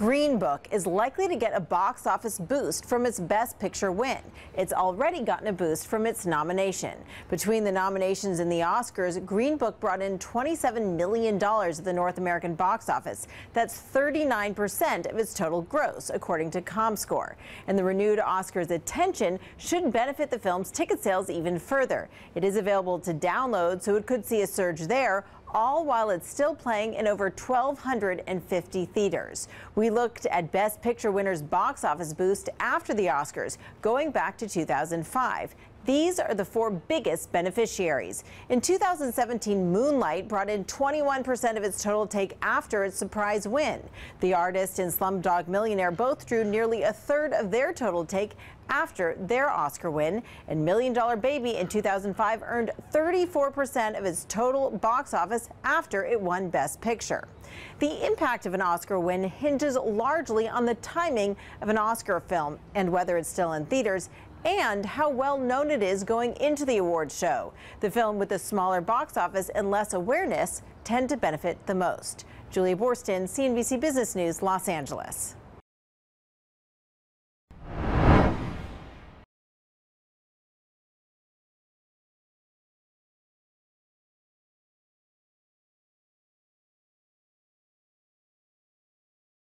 Green Book is likely to get a box office boost from its Best Picture win. It's already gotten a boost from its nomination. Between the nominations and the Oscars, Green Book brought in $27 million at the North American box office. That's 39% of its total gross, according to ComScore. And the renewed Oscars attention should benefit the film's ticket sales even further. It is available to download, so it could see a surge there all while it's still playing in over 1,250 theaters. We looked at Best Picture winners box office boost after the Oscars, going back to 2005. These are the four biggest beneficiaries. In 2017, Moonlight brought in 21% of its total take after its surprise win. The artist and Slumdog Millionaire both drew nearly a third of their total take after their Oscar win. And Million Dollar Baby in 2005 earned 34% of its total box office after it won Best Picture. The impact of an Oscar win hinges largely on the timing of an Oscar film and whether it's still in theaters and how well known it is going into the awards show. The film with a smaller box office and less awareness tend to benefit the most. Julia Boorstin, CNBC Business News, Los Angeles.